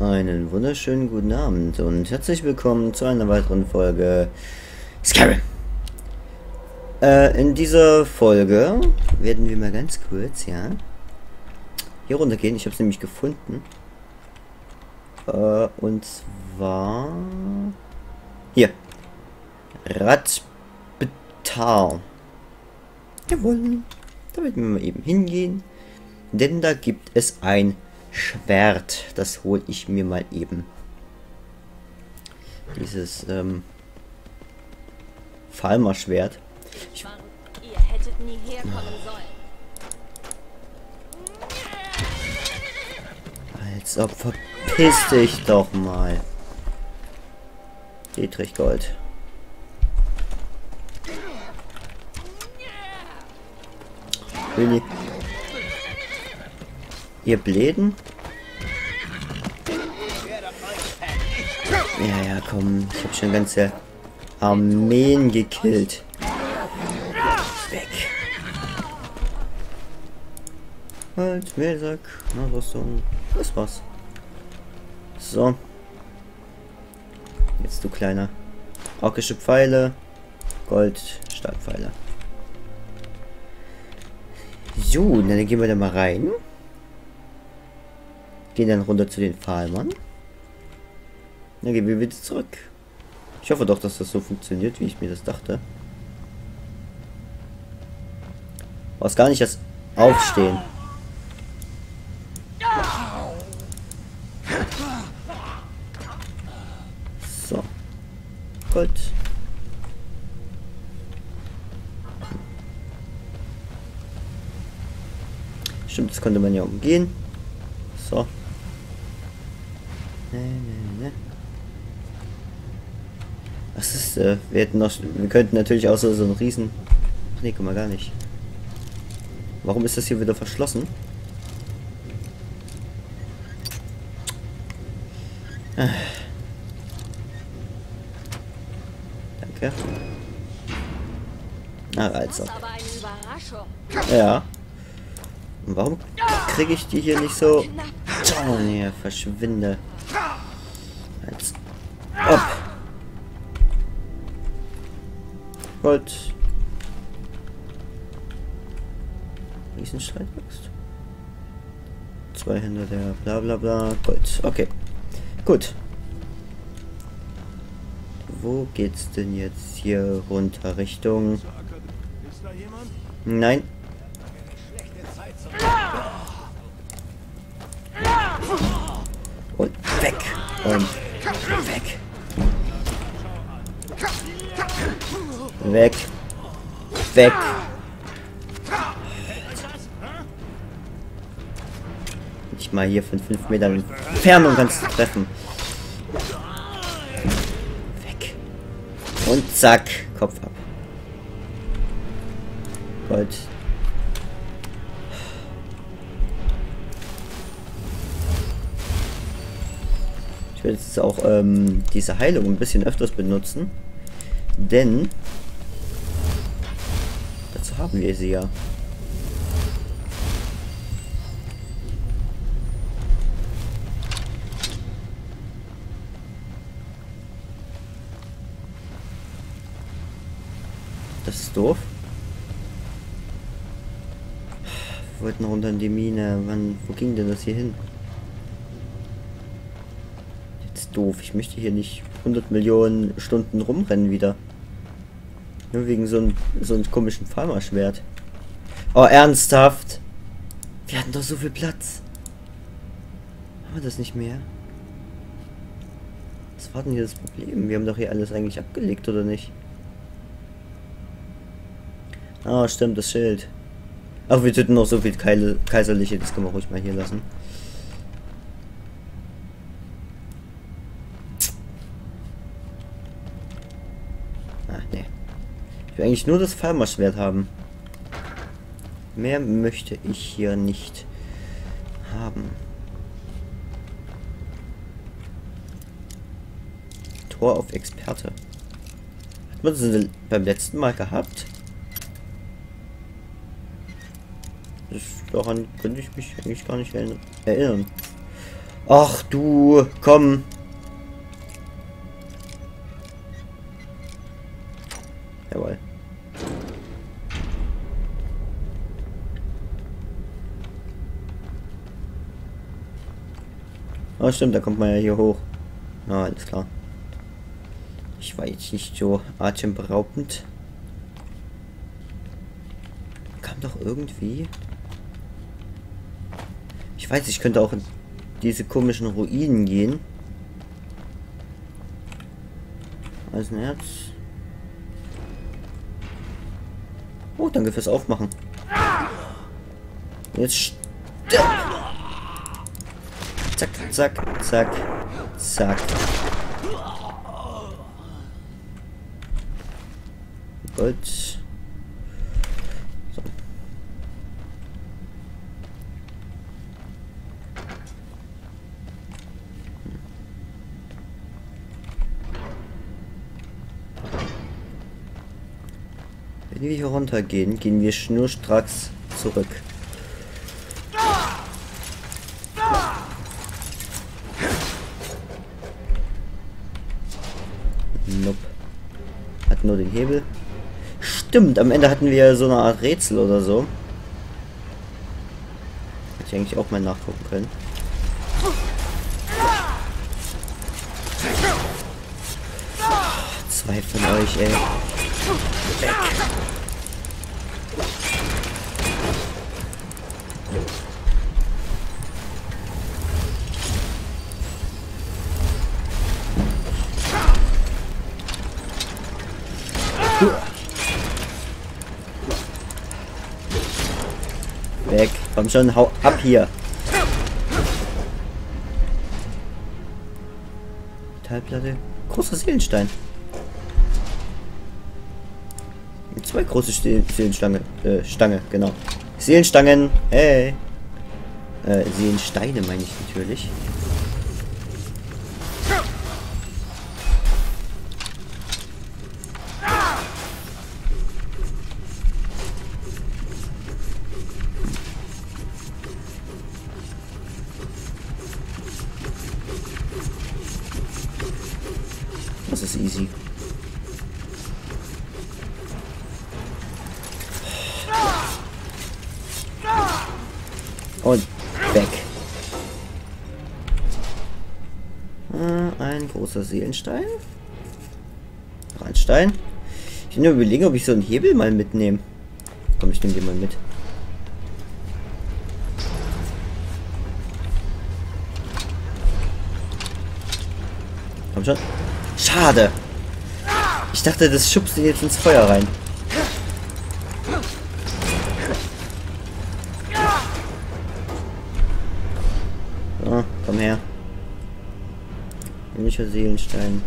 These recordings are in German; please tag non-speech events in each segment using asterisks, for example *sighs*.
Einen wunderschönen guten Abend und herzlich willkommen zu einer weiteren Folge Skyrim. Äh, in dieser Folge werden wir mal ganz kurz, ja, hier runtergehen. Ich habe es nämlich gefunden. Äh, und zwar hier. Radbetal. Jawohl. Da werden wir mal eben hingehen. Denn da gibt es ein Schwert. Das hole ich mir mal eben. Dieses ähm, Falmer-Schwert. Ich Ihr hättet nie herkommen sollen. Als ob verpiss dich doch mal. Dietrich Gold. König. Ihr Bläden? Ja, ja, komm. Ich habe schon ganze Armeen gekillt. Weg. Halt, Mehlsack, Rüstung. Das war's. So. Jetzt du kleiner. Orkische Pfeile. Gold, Stahlpfeile. So, dann gehen wir da mal rein. Gehen dann runter zu den Pfahlmann. Dann gehen wir wieder zurück. Ich hoffe doch, dass das so funktioniert, wie ich mir das dachte. Was gar nicht das Aufstehen. So. Gut. Stimmt, das konnte man ja umgehen. So. Was ist, äh, wir hätten noch, wir könnten natürlich auch so, so einen riesen... Ach nee, guck mal, gar nicht. Warum ist das hier wieder verschlossen? Ah. Danke. Ah, also. Ja. Und warum kriege ich die hier nicht so... Oh nee, verschwinde. Gold. Riesenschreitwachst. Zwei Hände der bla bla bla. Gold. Okay. Gut. Wo geht's denn jetzt hier runter? Richtung... Ist da jemand? Nein. Weg. Nicht mal hier von 5 Metern Entfernung kannst du treffen. Weg. Und zack. Kopf ab. Gold. Ich werde jetzt auch ähm, diese Heilung ein bisschen öfters benutzen. Denn haben wir sie ja. Das ist doof. Wir wollten runter in die Mine. Wann, wo ging denn das hier hin? Jetzt doof. Ich möchte hier nicht 100 Millionen Stunden rumrennen wieder. Nur wegen so einem so einem komischen Farmerschwert. Oh, ernsthaft? Wir hatten doch so viel Platz. Haben wir das nicht mehr? Was war denn hier das Problem? Wir haben doch hier alles eigentlich abgelegt, oder nicht? Ah, stimmt, das Schild. Ach, wir töten noch so viel Keile, Kaiserliche, das können wir ruhig mal hier lassen. Ach, nee. Ich will eigentlich nur das Farmerschwert haben. Mehr möchte ich hier nicht haben. Tor auf Experte. Hat man das beim letzten Mal gehabt? Das, daran könnte ich mich eigentlich gar nicht erinnern. Ach du, komm. Oh stimmt, da kommt man ja hier hoch. Na, alles klar. Ich war jetzt nicht so atemberaubend. Kam doch irgendwie. Ich weiß, ich könnte auch in diese komischen Ruinen gehen. Als ein Herz. Oh, danke fürs Aufmachen. Jetzt stirb. Zack, zack, zack, zack. Gold. So. Wenn wir hier runtergehen, gehen wir schnurstracks zurück. Nope. Hat nur Hebel. Stimmt, am Ende hatten wir so eine Art Rätsel oder so. Hätte ich eigentlich auch mal nachgucken können. Zwei von euch, ey. Weg. Weg. Komm schon, hau ab hier. Metallplatte. Großer Seelenstein. Zwei große Ste Seelenstange. Äh, Stange, genau. Seelenstangen. Hey. Äh, Seelensteine meine ich natürlich. Seelenstein. Noch ein Stein. Ich nur überlegen, ob ich so einen Hebel mal mitnehme. Komm, ich nehme den mal mit. Komm schon. Schade. Ich dachte, das schubst ihn jetzt ins Feuer rein. Ähnlicher Seelenstein.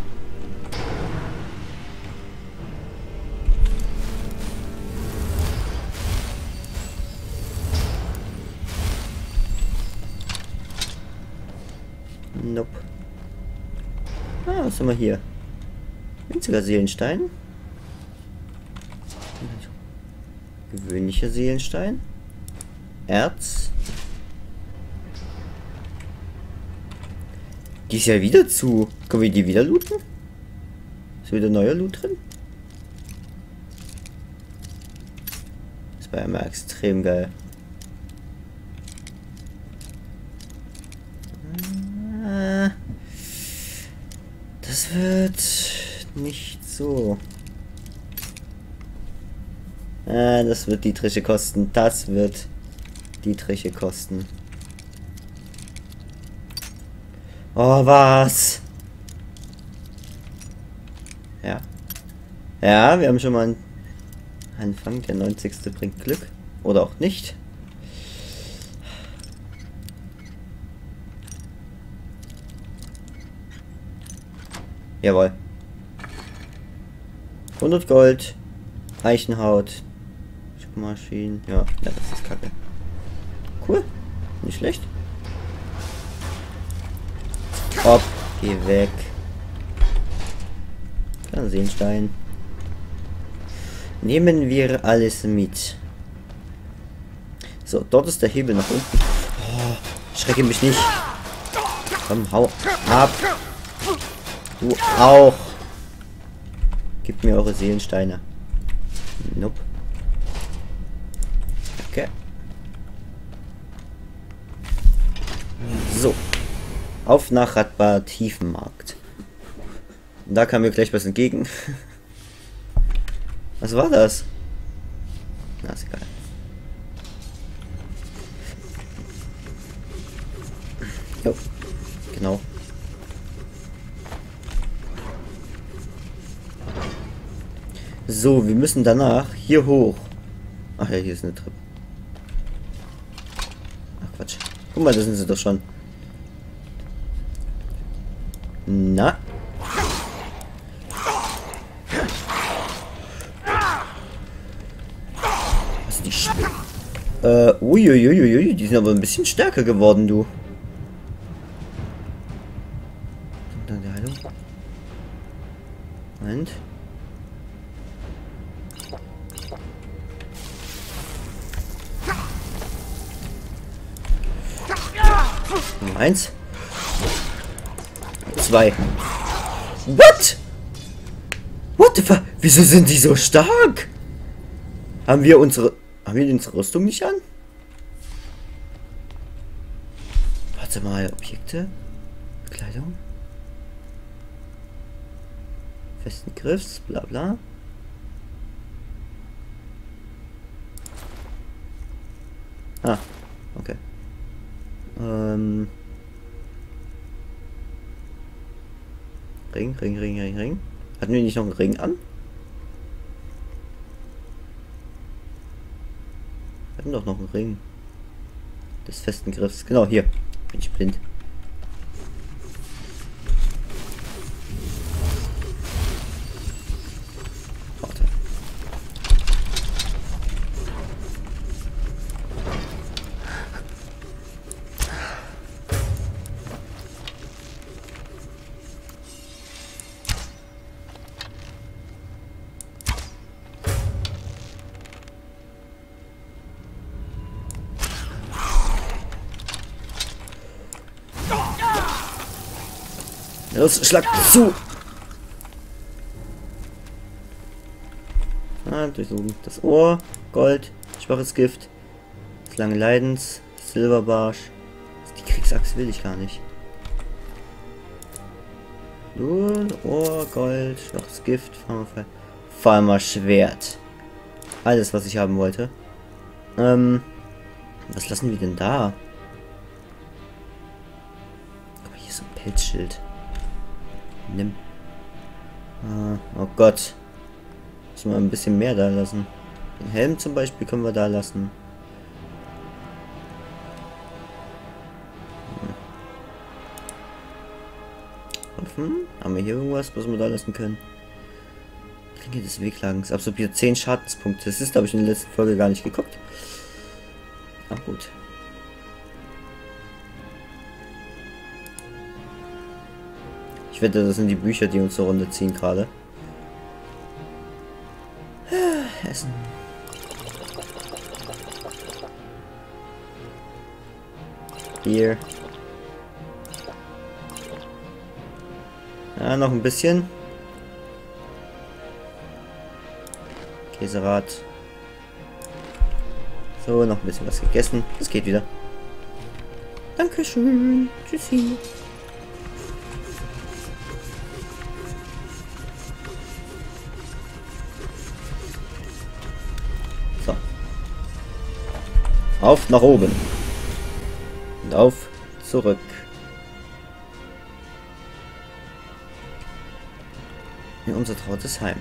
Nope. Ah, was haben wir hier? Winziger Seelenstein. Gewöhnlicher Seelenstein. Erz. Die ist ja wieder zu. Können wir die wieder looten? Ist wieder neuer Loot drin? Das war immer extrem geil. Das wird nicht so. Ah, das wird die Trische kosten. Das wird die Trische kosten. Oh, was? Ja. Ja, wir haben schon mal einen Anfang. Der 90. bringt Glück. Oder auch nicht. Jawohl. 100 Gold. Eichenhaut. Maschinen. Ja, ja, das ist kacke. Cool. Nicht schlecht. Hopp, geh weg. Seenstein. Nehmen wir alles mit. So, dort ist der Hebel nach unten. Oh, schrecke mich nicht. Komm, hau ab. Du auch. Gib mir eure Seelensteine. Nope. Okay. So. Auf nach Radbar Tiefenmarkt. Da kam mir gleich was entgegen. *laughs* Was war das? Na, ist egal. Jo. Genau. So, wir müssen danach hier hoch. Ach ja, hier ist eine Treppe. Ach Quatsch. Guck mal, da sind sie doch schon. Na? Was ist die Sch Äh, uiuiuiui, die sind aber ein bisschen stärker geworden, du. Zwei. What? What the fuck? Wieso sind die so stark? Haben wir unsere... Haben wir unsere Rüstung nicht an? Warte mal, Objekte? Kleidung? Festen Griffs, bla bla. Ah, okay. Ähm... Ring, Ring, Ring, Ring, Ring. Hatten wir nicht noch einen Ring an? Wir hatten doch noch einen Ring. Des festen Griffs. Genau, hier. Bin ich blind. Los, schlag zu! Ah, durchsuchen. Das Ohr, Gold, schwaches Gift, das lange Leidens, Silberbarsch. Die Kriegsachse will ich gar nicht. Nur Ohr, Gold, schwaches Gift. Farmer Schwert. Alles, was ich haben wollte. Ähm, was lassen wir denn da? Guck hier ist ein Pelzschild. Nimm. Ah, oh Gott. Müssen wir ein bisschen mehr da lassen. Den Helm zum Beispiel können wir da lassen. Waffen? Haben wir hier irgendwas, was wir da lassen können? Klinge des Wehklagens. Absorbiert 10 Schadenspunkte. Das ist, habe ich in der letzten Folge gar nicht geguckt. Aber gut. Wette, das sind die Bücher, die uns zur Runde ziehen gerade. *sighs* Essen. Hier. Ja, noch ein bisschen. Käserad. So, noch ein bisschen was gegessen. Es geht wieder. Dankeschön. Tschüssi. Auf nach oben. Und auf zurück. In unser trautes Heim.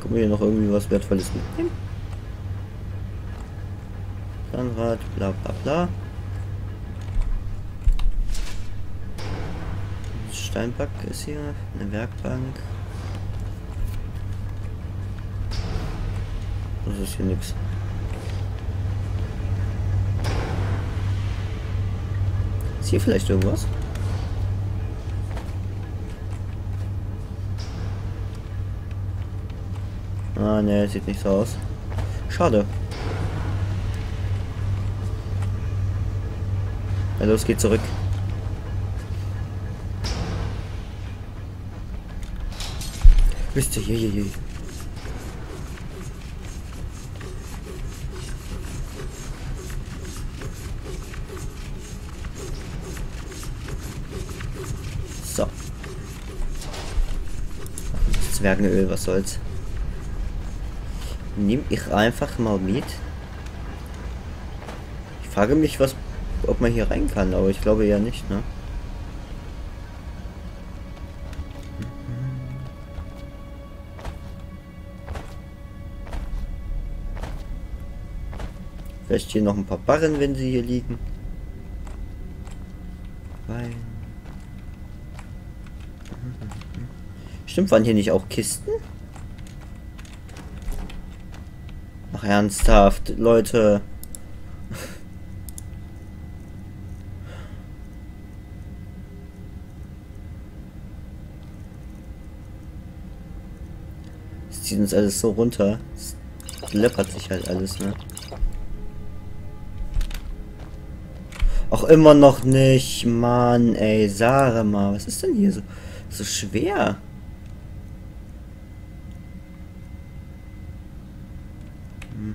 Gucken wir hier noch irgendwie was Wertvolles mitnehmen? Zahnrad, bla bla bla. Steinback ist hier, eine Werkbank. Das ist hier nichts. Ist hier vielleicht irgendwas? Ah, ne, sieht nicht so aus. Schade. Ja, los, geht zurück. Hier, hier. So. Zwergenöl, was soll's. Nimm ich einfach mal mit. Ich frage mich, was, ob man hier rein kann, aber ich glaube ja nicht, ne? Vielleicht hier noch ein paar Barren, wenn sie hier liegen. Wein. Stimmt, waren hier nicht auch Kisten? Ach, ernsthaft, Leute. Es zieht uns alles so runter. Es läppert sich halt alles, ne? Immer noch nicht, Mann, ey, sage mal, was ist denn hier so, so schwer? Hm.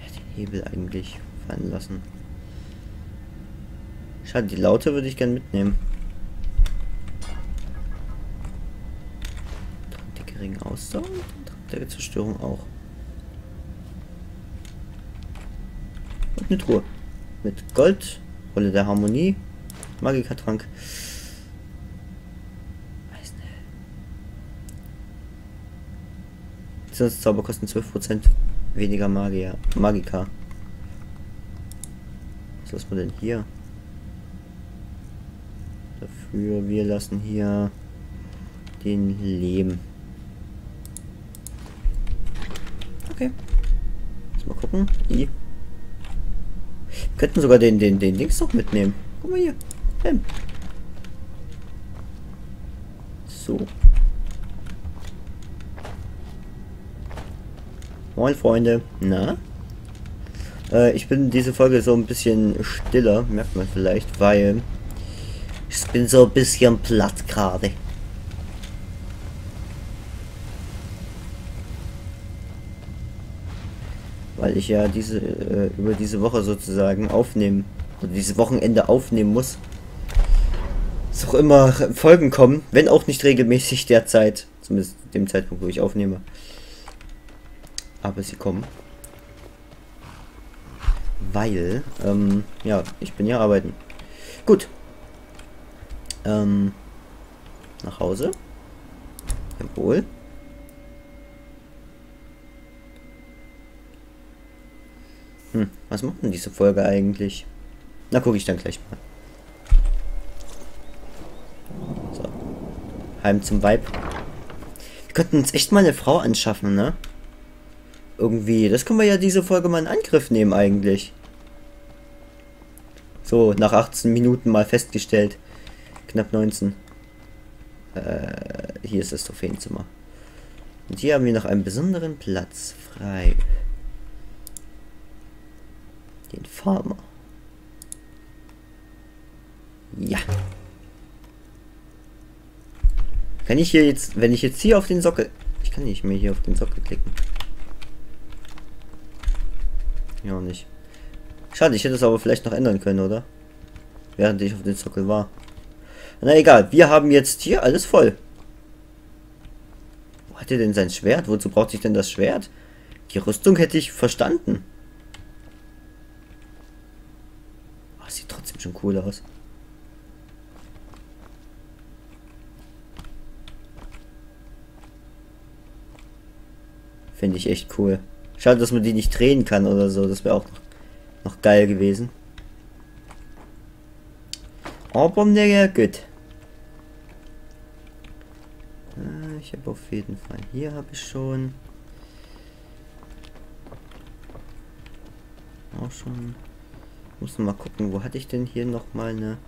Ja, den Hebel eigentlich fallen lassen. Schade, die Laute würde ich gern mitnehmen. Die geringen Ausdauer der Zerstörung auch. Und eine Truhe. Mit Gold, Rolle der Harmonie, Magikertrank. Zauber kosten 12% weniger Magier. Magiker. Was lassen wir denn hier? Dafür, wir lassen hier den Leben. Okay. Jetzt mal gucken. I. Wir könnten sogar den, den, den Dings noch mitnehmen. Guck mal hier. Film. So. Moin Freunde. Na? Äh, ich bin diese Folge so ein bisschen stiller, merkt man vielleicht, weil ich bin so ein bisschen platt gerade. Weil ich ja diese äh, über diese Woche sozusagen aufnehmen oder dieses Wochenende aufnehmen muss. Es auch immer Folgen kommen, wenn auch nicht regelmäßig derzeit, zumindest dem Zeitpunkt, wo ich aufnehme. Aber sie kommen. Weil, ähm, ja, ich bin ja arbeiten. Gut. Ähm, nach Hause. Jawohl. Hm, was macht denn diese Folge eigentlich? Na, gucke ich dann gleich mal. So. Heim zum Weib. Wir könnten uns echt mal eine Frau anschaffen, ne? Irgendwie. Das können wir ja diese Folge mal in Angriff nehmen eigentlich. So, nach 18 Minuten mal festgestellt. Knapp 19. Äh, hier ist das Trophäenzimmer. Und hier haben wir noch einen besonderen Platz frei. Den Farmer. Ja. Kann ich hier jetzt, wenn ich jetzt hier auf den Sockel... Ich kann nicht mehr hier auf den Sockel klicken. Ja, nicht. Schade, ich hätte es aber vielleicht noch ändern können, oder? Während ich auf den Sockel war. Na egal, wir haben jetzt hier alles voll. Wo hat er denn sein Schwert? Wozu braucht sich denn das Schwert? Die Rüstung hätte ich verstanden. Schon cool aus. Finde ich echt cool. Schade, dass man die nicht drehen kann oder so. Das wäre auch noch, noch geil gewesen. Aber naja, gut. Ah, ich habe auf jeden Fall. Hier habe ich schon. Auch schon. Muss mal gucken, wo hatte ich denn hier noch mal eine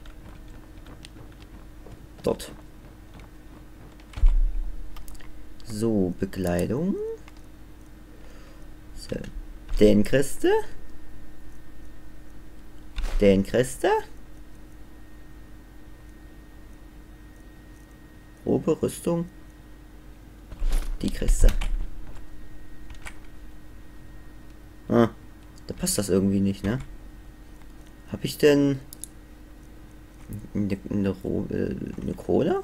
dort. So, Bekleidung. So. Den du. Den du. Robe, Rüstung. Die du. Ah, da passt das irgendwie nicht, ne? Hab ich denn eine, eine, Robe, eine Cola?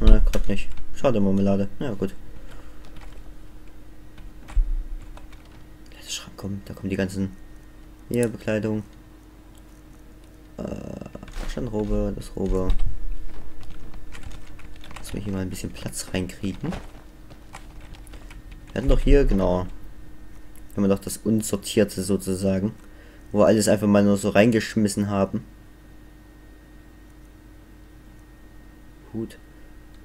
Na, grad nicht. Schade, Marmelade. Na ja, gut. Schrank kommen, da kommen die ganzen hier Bekleidung. Äh, schon Robe, das Robe. Lass mich hier mal ein bisschen Platz reinkriegen. Wir hatten doch hier, genau. Haben wir doch das Unsortierte sozusagen. Wo alles einfach mal nur so reingeschmissen haben. Hut.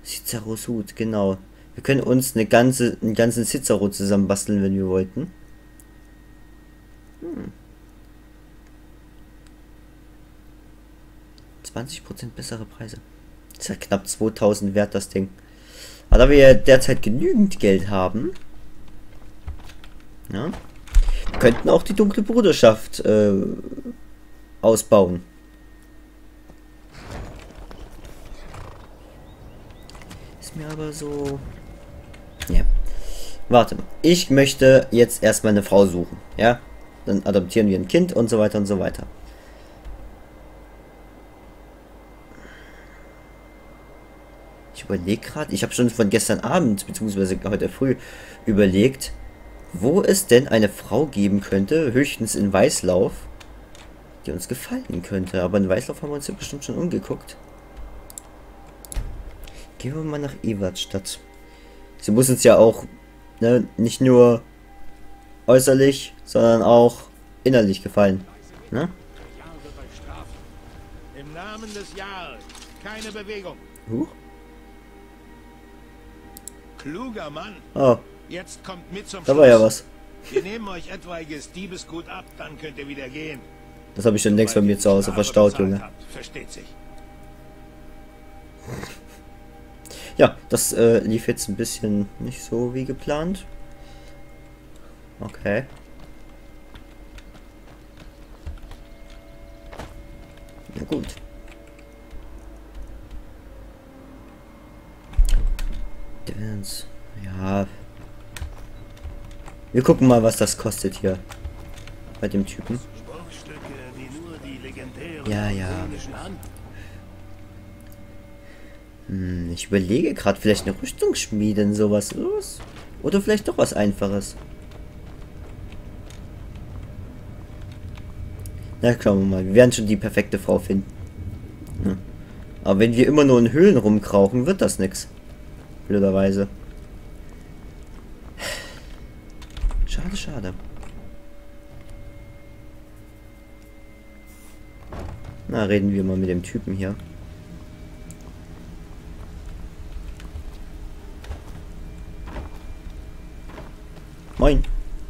Ciceros Hut, genau. Wir können uns eine ganze, einen ganzen Cicero zusammenbasteln, wenn wir wollten. Hm. 20% bessere Preise. Das ist ja knapp 2000 wert, das Ding. Aber da wir derzeit genügend Geld haben, ja, könnten auch die dunkle Bruderschaft äh, ausbauen. Ist mir aber so... Ja. Warte mal. Ich möchte jetzt erstmal eine Frau suchen. Ja. Dann adoptieren wir ein Kind und so weiter und so weiter. Ich überlege gerade, ich habe schon von gestern Abend, beziehungsweise heute früh überlegt, wo es denn eine Frau geben könnte, höchstens in Weißlauf, die uns gefallen könnte. Aber in Weißlauf haben wir uns ja bestimmt schon umgeguckt. Gehen wir mal nach Ewertstadt. Sie muss uns ja auch ne, nicht nur äußerlich, sondern auch innerlich gefallen. Ne? Im Namen des Jahres. Keine Bewegung. Huch. Kluger Mann. Oh, Jetzt kommt mit zum da war ja was. Wir nehmen euch etwaiges Diebesgut ab, dann könnt ihr wieder gehen. Das habe ich schon längst bei mir zu Hause verstaut, Junge. habt. Versteht sich. Ja, das äh, lief jetzt ein bisschen nicht so wie geplant. Okay. Na gut. Dance. Ja. Wir gucken mal, was das kostet hier. Bei dem Typen. Ja, ja. Hm, ich überlege gerade, vielleicht eine Rüstungsschmiede in sowas. Los. Oder vielleicht doch was Einfaches. Na, schauen wir mal. Wir werden schon die perfekte Frau finden. Ja. Aber wenn wir immer nur in Höhlen rumkrauchen, wird das nix. Blöderweise. Schade, schade. Na, reden wir mal mit dem Typen hier. Moin.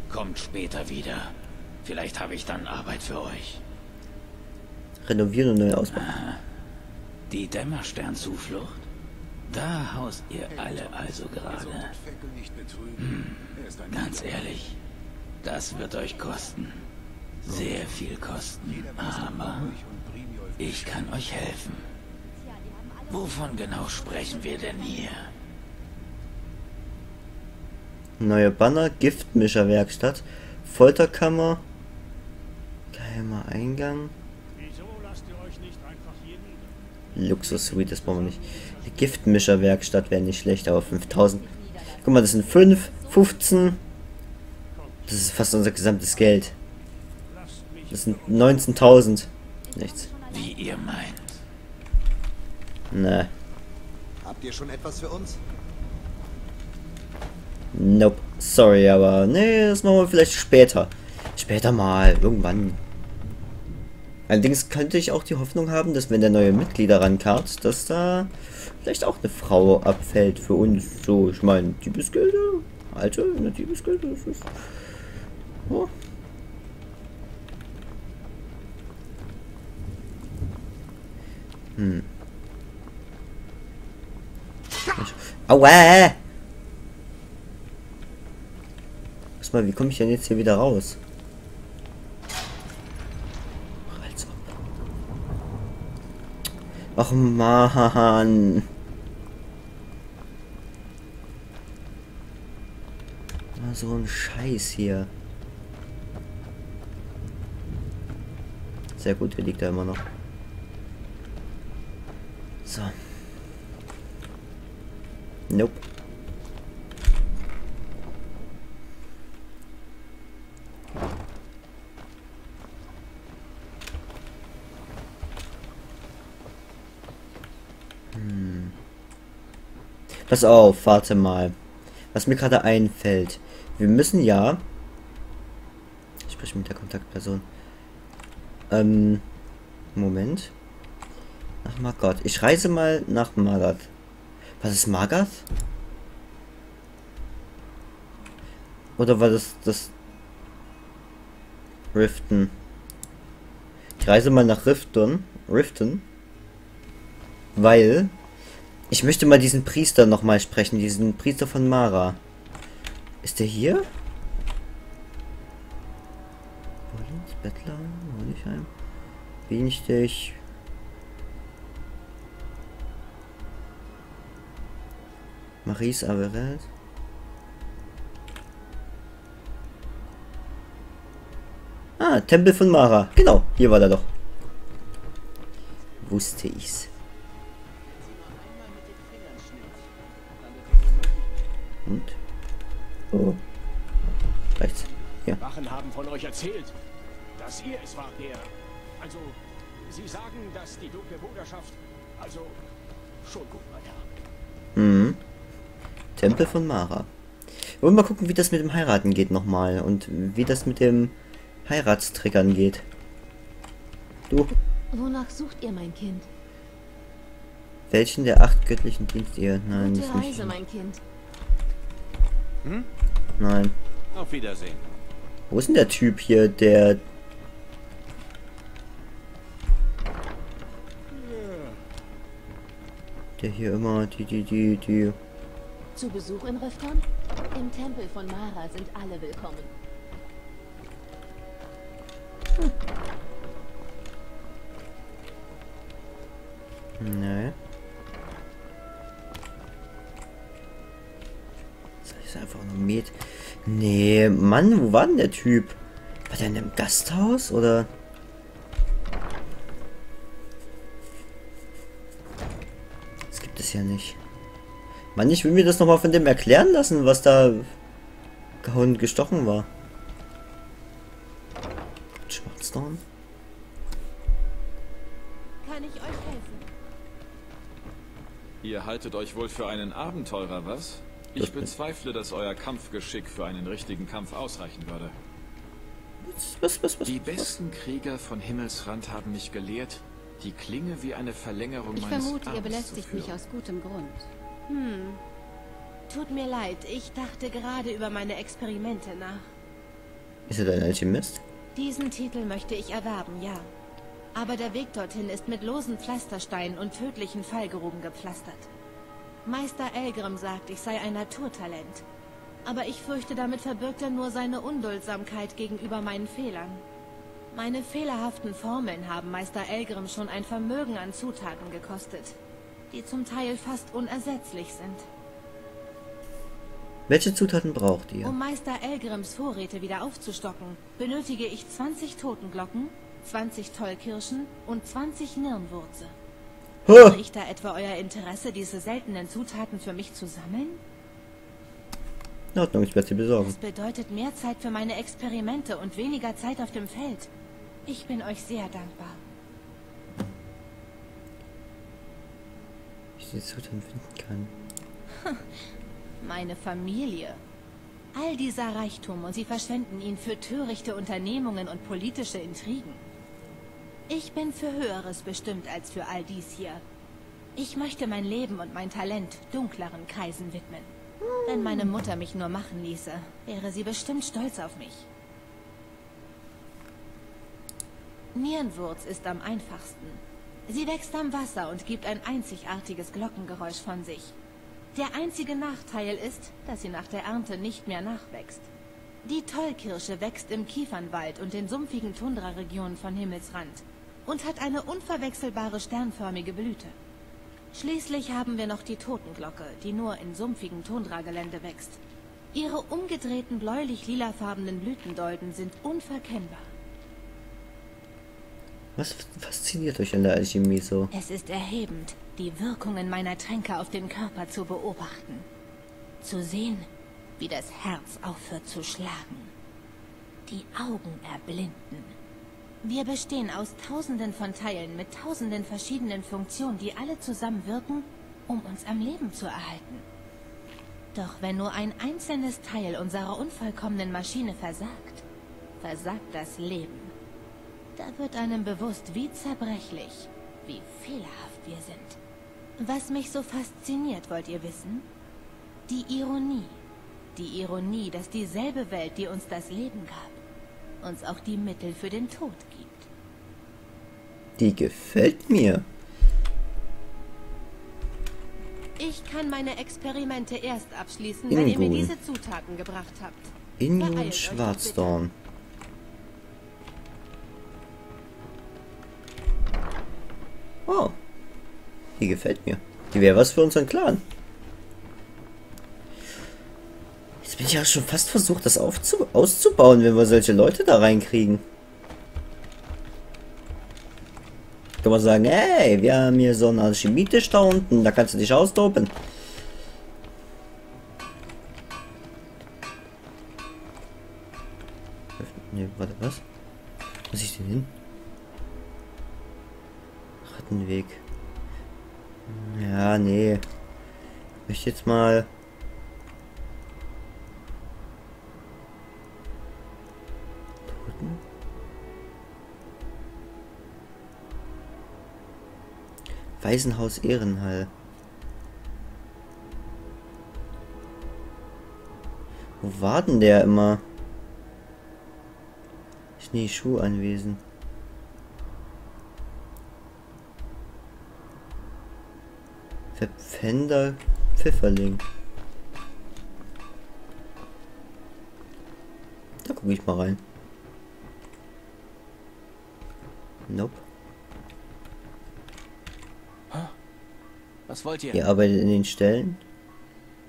Kommt später wieder. Vielleicht habe ich dann Arbeit für euch. Renovieren und neu ausbauen. Die Dämmersternzuflucht? Da haust ihr alle also gerade. Hm, ganz ehrlich, das wird euch kosten. Sehr viel kosten. Aber ich kann euch helfen. Wovon genau sprechen wir denn hier? Neue Banner, Giftmischerwerkstatt, Folterkammer, geheimer Eingang, Wieso lasst ihr euch nicht einfach hier nieder? Luxus-Suite, das brauchen wir nicht. Die Giftmischerwerkstatt wäre nicht schlecht, aber 5000. Guck mal, das sind 5, 15. Das ist fast unser gesamtes Geld. Das sind 19.000. Nichts. Wie ihr meint. Ne. Habt ihr schon etwas für uns? Nope. Sorry, aber nee, das machen wir vielleicht später. Später mal, irgendwann. Allerdings könnte ich auch die Hoffnung haben, dass wenn der neue Mitglieder rankart, dass da vielleicht auch eine Frau abfällt für uns. So, ich meine, Diebesgilde, alte, eine Diebesgilde, das ist... Oh. Hm. Aua! Was mal, wie komme ich denn jetzt hier wieder raus? Ach, man. Ah, So ein Scheiß hier. Sehr gut, hier liegt er immer noch. So. Nope. Hm. Pass auf, warte mal. Was mir gerade einfällt. Wir müssen ja. Ich spreche mit der Kontaktperson. Ähm. Moment. Nach Magath. Ich reise mal nach Magath. Was ist Magath? Oder war das das Riften? Ich reise mal nach Riften. Riften. Weil ich möchte mal diesen Priester noch mal sprechen, diesen Priester von Mara. Ist der hier? Rollins, Bettler, Honigheim, Bienenstich. Maries Averet. Ah, Tempel von Mara. Genau, hier war er doch. Wusste ich's. Und? Oh. Rechts. Ja. Wachen haben von euch erzählt, dass ihr es wart, der... Also, sie sagen, dass die dunkle Bruderschaft... Also, schon gut, mein Herr. Mhm. Tempel von Mara. Wir wollen mal gucken, wie das mit dem Heiraten geht nochmal. Und wie das mit dem Heiratstriggern geht. Du, Wonach sucht ihr, mein Kind? welchen der acht göttlichen dient ihr? Nein, Gute nicht. Reise, mein Kind. Nein. Auf Wiedersehen. Wo ist denn der Typ hier, der... Der hier immer die, die, die, die... Zu Besuch in Rifton? Im Tempel von Mara sind alle willkommen. Nee. Das ist einfach nur Met. Nee, Mann, wo war denn der Typ? War der in einem Gasthaus oder? Das gibt es ja nicht. Mann, ich will mir das nochmal von dem erklären lassen, was da gehauen gestochen war. Schwarzdorn? Kann ich euch helfen? Ihr haltet euch wohl für einen Abenteurer, was? Ich bezweifle, dass euer Kampfgeschick für einen richtigen Kampf ausreichen würde. Was, was, was, was? Die besten Krieger von Himmelsrand haben mich gelehrt, die Klinge wie eine Verlängerung Ich meines vermute, ihr Arms belästigt zu mich führen. aus gutem Grund. Hm. Tut mir leid, ich dachte gerade über meine Experimente nach. Ist er dein Alchemist? Diesen Titel möchte ich erwerben, ja. Aber der Weg dorthin ist mit losen Pflastersteinen und tödlichen Fallgruben gepflastert. Meister Elgrim sagt, ich sei ein Naturtalent. Aber ich fürchte, damit verbirgt er nur seine Unduldsamkeit gegenüber meinen Fehlern. Meine fehlerhaften Formeln haben Meister Elgrim schon ein Vermögen an Zutaten gekostet, die zum Teil fast unersetzlich sind. Welche Zutaten braucht ihr? Um Meister Elgrims Vorräte wieder aufzustocken, benötige ich 20 Totenglocken, 20 Tollkirschen und 20 Nirnwurze. Ha! Habe ich da etwa euer Interesse, diese seltenen Zutaten für mich zu sammeln? In Ordnung, ich werde sie besorgen. Das bedeutet mehr Zeit für meine Experimente und weniger Zeit auf dem Feld. Ich bin euch sehr dankbar. Ich die Zutaten finden kann. *laughs* Meine Familie. All dieser Reichtum und sie verschwenden ihn für törichte Unternehmungen und politische Intrigen. Ich bin für Höheres bestimmt als für all dies hier. Ich möchte mein Leben und mein Talent dunkleren Kreisen widmen. Wenn meine Mutter mich nur machen ließe, wäre sie bestimmt stolz auf mich. Nierenwurz ist am einfachsten. Sie wächst am Wasser und gibt ein einzigartiges Glockengeräusch von sich. Der einzige Nachteil ist, dass sie nach der Ernte nicht mehr nachwächst. Die Tollkirsche wächst im Kiefernwald und den sumpfigen Tundraregionen von Himmelsrand und hat eine unverwechselbare sternförmige Blüte. Schließlich haben wir noch die Totenglocke, die nur in sumpfigen Tundragelände wächst. Ihre umgedrehten bläulich-lilafarbenen Blütendolden sind unverkennbar. Was fasziniert euch an der Alchemie so? Es ist erhebend, die Wirkungen meiner Tränke auf den Körper zu beobachten. Zu sehen, wie das Herz aufhört zu schlagen. Die Augen erblinden. Wir bestehen aus tausenden von Teilen mit tausenden verschiedenen Funktionen, die alle zusammenwirken, um uns am Leben zu erhalten. Doch wenn nur ein einzelnes Teil unserer unvollkommenen Maschine versagt, versagt das Leben. Da wird einem bewusst, wie zerbrechlich, wie fehlerhaft wir sind. Was mich so fasziniert, wollt ihr wissen? Die Ironie. Die Ironie, dass dieselbe Welt, die uns das Leben gab, uns auch die Mittel für den Tod gibt. Die gefällt mir. Ich kann meine Experimente erst abschließen, wenn ihr mir diese Zutaten gebracht habt. Ingun Schwarzdorn. Die gefällt mir. Die wäre was für unseren Clan. Jetzt bin ich ja schon fast versucht, das aufzu auszubauen, wenn wir solche Leute da reinkriegen. Kann man sagen, hey, wir haben hier so einen Alchemietisch da unten, da kannst du dich austoben. Möchte jetzt mal. Toten? Waisenhaus Ehrenhall. Wo war denn der immer? Schneeschuhanwesen. Verpfänder Pfifferling. Da gucke ich mal rein. Nope. Was wollt ihr? Ihr arbeitet in den Stellen?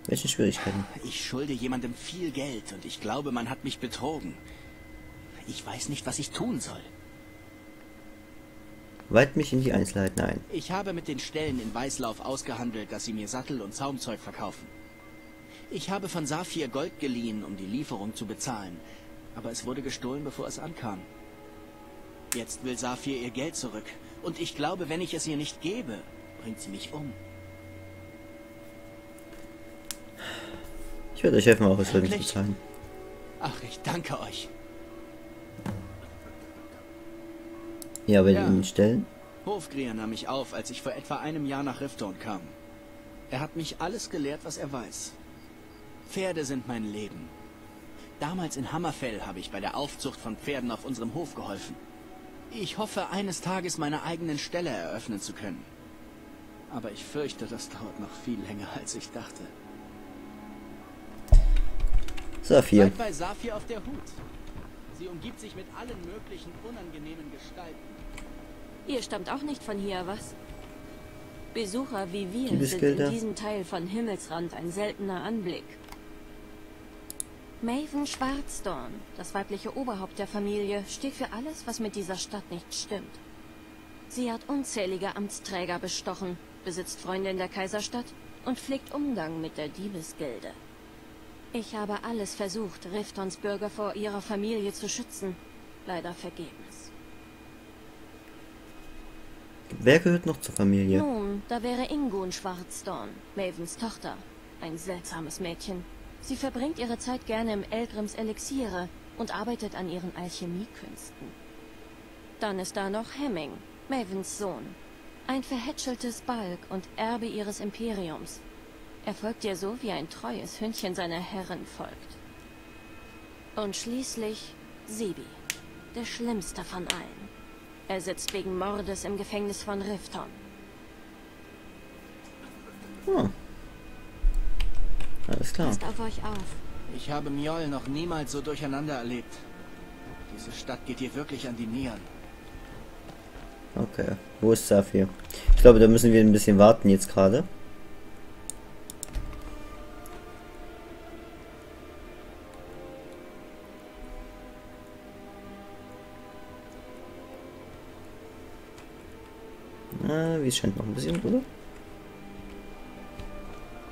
Welche Schwierigkeiten? Ich schulde jemandem viel Geld und ich glaube, man hat mich betrogen. Ich weiß nicht, was ich tun soll. Weit mich in die Einzelheiten ein. Ich habe mit den Stellen in Weißlauf ausgehandelt, dass sie mir Sattel und Zaumzeug verkaufen. Ich habe von Saphir Gold geliehen, um die Lieferung zu bezahlen. Aber es wurde gestohlen, bevor es ankam. Jetzt will Saphir ihr Geld zurück. Und ich glaube, wenn ich es ihr nicht gebe, bringt sie mich um. Ich werde euch helfen, Schulden zu Wirklich? bezahlen. Ach, ich danke euch. Ihr arbeitet Ja. den Stellen? Hofgrier nahm mich auf, als ich vor etwa einem Jahr nach Rifton kam. Er hat mich alles gelehrt, was er weiß. Pferde sind mein Leben. Damals in Hammerfell habe ich bei der Aufzucht von Pferden auf unserem Hof geholfen. Ich hoffe, eines Tages meine eigenen Ställe eröffnen zu können. Aber ich fürchte, das dauert noch viel länger, als ich dachte. Saphir. Seid bei Saphir auf der Hut. Sie umgibt sich mit allen möglichen unangenehmen Gestalten. Ihr stammt auch nicht von hier, was? Besucher wie wir sind in diesem Teil von Himmelsrand ein seltener Anblick. Maven Schwarzdorn, das weibliche Oberhaupt der Familie, steht für alles, was mit dieser Stadt nicht stimmt. Sie hat unzählige Amtsträger bestochen, besitzt Freunde in der Kaiserstadt und pflegt Umgang mit der Diebesgilde. Ich habe alles versucht, Riftons Bürger vor ihrer Familie zu schützen. Leider vergebens. Wer gehört noch zur Familie? Nun, da wäre Ingun Schwarzdorn, Mavens Tochter. Ein seltsames Mädchen. Sie verbringt ihre Zeit gerne im Elgrims Elixiere und arbeitet an ihren Alchemiekünsten. Dann ist da noch Hemming, Mavens Sohn. Ein verhätscheltes Balg und Erbe ihres Imperiums. Er folgt ihr so, wie ein treues Hündchen seiner Herrin folgt. Und schließlich Sibi, der schlimmste von allen. Er sitzt wegen Mordes im Gefängnis von Rifton. Hm. Alles klar. Passt auf euch auf. Ich habe Mjol noch niemals so durcheinander erlebt. Diese Stadt geht dir wirklich an die Nieren. Okay. Wo ist Saphir? Ich glaube, da müssen wir ein bisschen warten jetzt gerade. Wie es scheint noch ein bisschen, oder?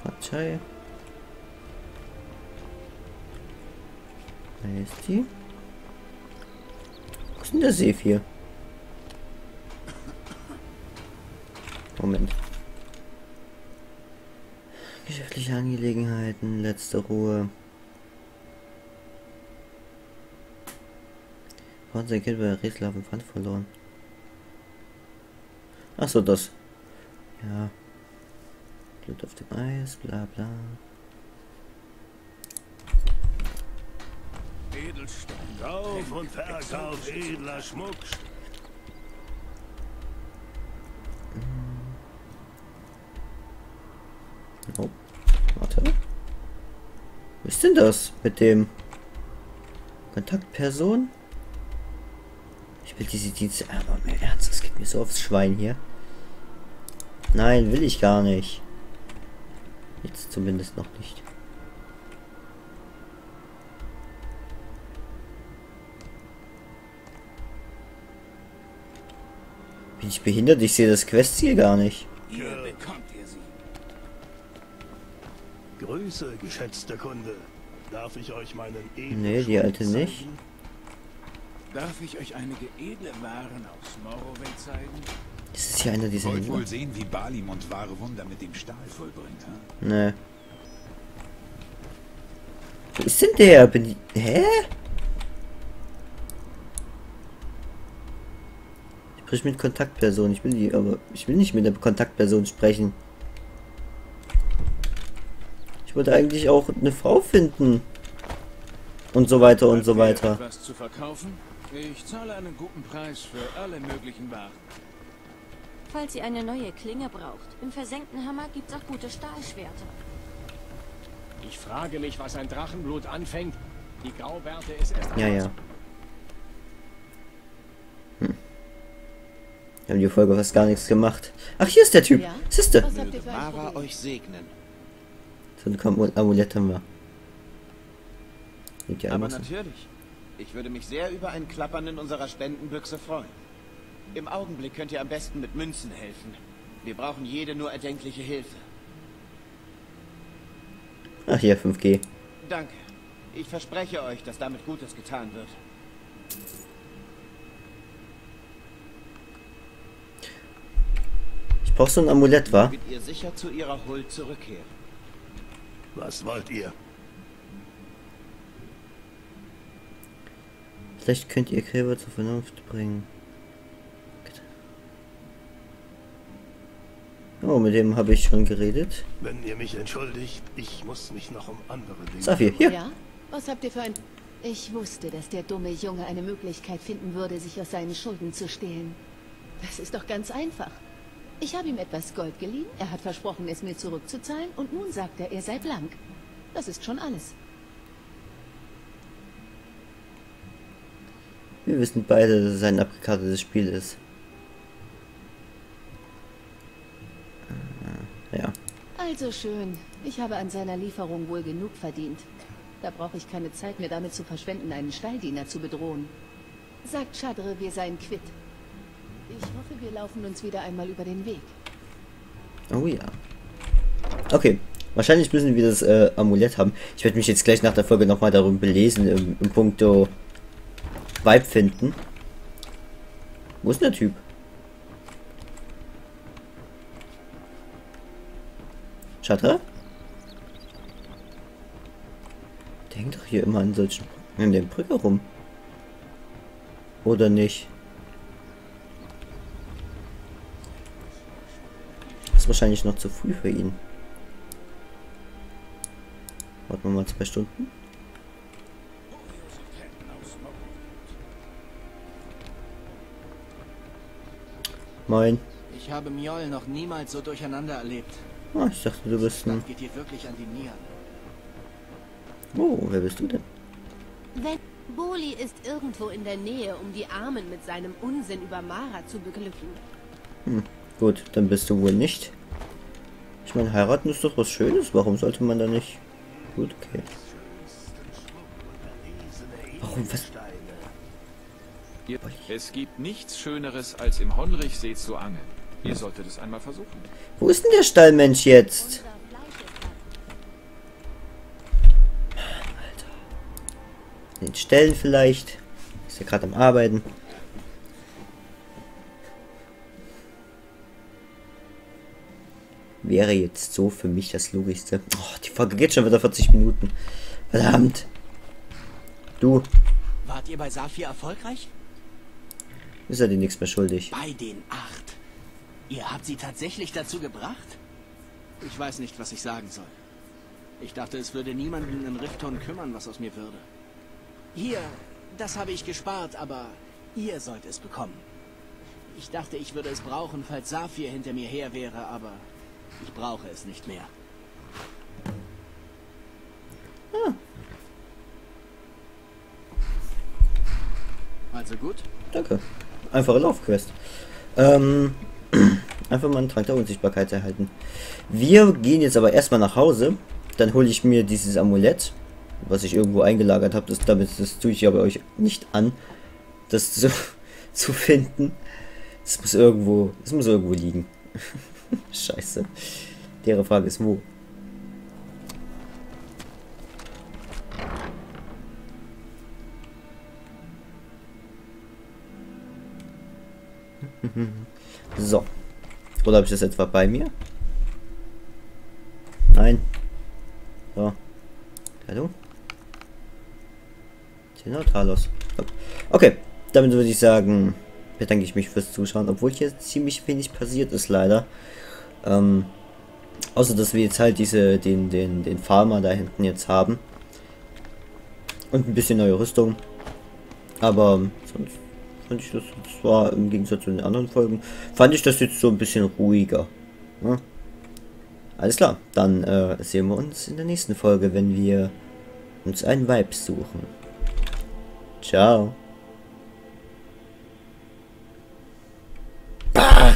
Partei. Da ist die. Wo ist denn der Sephir? Moment. Geschäftliche Angelegenheiten, letzte Ruhe. Warum sein Kind bei der Rätsel auf dem Pfand verloren? Ach so, das. Ja. Blut auf dem Eis, bla bla. Edelstein. Kauf und Verkauf edler Schmuck. Oh, warte. Was ist denn das mit dem Kontaktperson? Ich will diese Dienste. Aber mir ernst, so aufs Schwein hier. Nein, will ich gar nicht. Jetzt zumindest noch nicht. Bin ich behindert? Ich sehe das Questziel gar nicht. Hier bekommt ihr sie. Grüße, geschätzter Kunde. Darf ich euch meinen Nee, die alte nicht. zeigen? Darf ich euch einige edle Waren aus Morrowind zeigen? Das ist hier einer dieser Wollt wohl sehen, wie Balimont wahre Wunder mit dem Stahl vollbringt. Hm? Nee. Wo ist denn der? Bin ich... Hä? Sprich mit Kontaktperson. Ich will die, aber ich will nicht mit der Kontaktperson sprechen. Ich wollte eigentlich auch eine Frau finden. Und so weiter und so weiter. Etwas zu verkaufen? Ich zahle einen guten Preis für alle möglichen Waren. Falls ihr eine neue Klinge braucht, im versenkten Hammer gibt's auch gute Stahlschwerter. Ich frage mich, was ein Drachenblut anfängt. Die Graubärte ist erst Ja, ja. Hm. Wir haben die Folge fast gar nichts gemacht. Ach, hier ist der Typ. Ja? Ein Mara euch segnen. So ein Am- Amulett haben wir. Aber natürlich. Ich würde mich sehr über ein Klappern in unserer Spendenbüchse freuen. Im Augenblick könnt ihr am besten mit Münzen helfen. Wir brauchen jede nur erdenkliche Hilfe. Ach hier, 5G. Danke. Ich verspreche euch, dass damit Gutes getan wird. Ich brauch so ein Amulett, wa? Ihr sicher zu ihrer Huld zurückkehren. Was wollt ihr? Vielleicht könnt ihr Gräber zur Vernunft bringen. Oh, mit dem habe ich schon geredet. Wenn ihr mich entschuldigt, ich muss mich noch um andere Dinge... Saphir, hier. Ja? Was habt ihr für ein... Ich wusste, dass der dumme Junge eine Möglichkeit finden würde, sich aus seinen Schulden zu stehlen. Das ist doch ganz einfach. Ich habe ihm etwas Gold geliehen, er hat versprochen, es mir zurückzuzahlen und nun sagt er, er sei blank. Das ist schon alles. Wir wissen beide, dass es ein abgekartetes Spiel ist. Äh, Ja. Also schön. Ich habe an seiner Lieferung wohl genug verdient. Da brauche ich keine Zeit mehr damit zu verschwenden, einen Stalldiener zu bedrohen. Sagt Chadre, wir seien quitt. Ich hoffe, wir laufen uns wieder einmal über den Weg. Oh ja. Okay. Wahrscheinlich müssen wir das äh, Amulett haben. Ich werde mich jetzt gleich nach der Folge nochmal darüber belesen, im, im Punkto Vibe finden. Wo ist der Typ? Der hängt doch hier immer an solchen in der Brücke rum. Oder nicht? ist wahrscheinlich noch zu früh für ihn. Warten wir mal zwei Stunden. Moin. Ich habe Mjol noch niemals so durcheinander erlebt. Ah, ich dachte, du bist ein... Geht dir wirklich an die Nieren. Oh, wer bist du denn? Wenn Boli ist irgendwo in der Nähe, um die Armen mit seinem Unsinn über Mara zu beglücken. Hm, gut, dann bist du wohl nicht. Ich meine, heiraten ist doch was Schönes. Warum sollte man da nicht? Gut, okay. Warum, was? Es gibt nichts Schöneres, als im Honrichsee zu angeln. Ihr solltet es einmal versuchen. Wo ist denn der Stallmensch jetzt? Alter. In den Ställen vielleicht. Ist ja gerade am Arbeiten. Wäre jetzt so für mich das Logischste. Oh, die Folge geht schon wieder 40 Minuten. Verdammt. Du. Wart ihr bei Saphir erfolgreich? Ist er dir nichts mehr schuldig? Bei den acht. Ihr habt sie tatsächlich dazu gebracht? Ich weiß nicht, was ich sagen soll. Ich dachte, es würde niemanden in Rifton kümmern, was aus mir würde. Hier, das habe ich gespart, aber ihr sollt es bekommen. Ich dachte, ich würde es brauchen, falls Saphir hinter mir her wäre, aber ich brauche es nicht mehr. Ah. Also gut? Danke. Einfache Laufquest. Ähm, *clears throat* einfach mal einen Trank der Unsichtbarkeit erhalten. Wir gehen jetzt aber erstmal nach Hause. Dann hole ich mir dieses Amulett, was ich irgendwo eingelagert habe. Das, damit, das tue ich aber euch nicht an, das zu, *laughs* zu finden. Das muss irgendwo, das muss irgendwo liegen. *laughs* Scheiße. Die Frage ist wo. So. Oder habe ich das etwa bei mir? Nein. So. Hallo? Talos. Okay, damit würde ich sagen, bedanke ich mich fürs Zuschauen, obwohl hier ziemlich wenig passiert ist, leider. Ähm, außer, dass wir jetzt halt diese, den, den, den Farmer da hinten jetzt haben. Und ein bisschen neue Rüstung. Aber sonst fand ich das zwar im Gegensatz zu den anderen Folgen, fand ich das jetzt so ein bisschen ruhiger. Ja. Alles klar, dann äh, sehen wir uns in der nächsten Folge, wenn wir uns einen Vibe suchen. Ciao. Ah!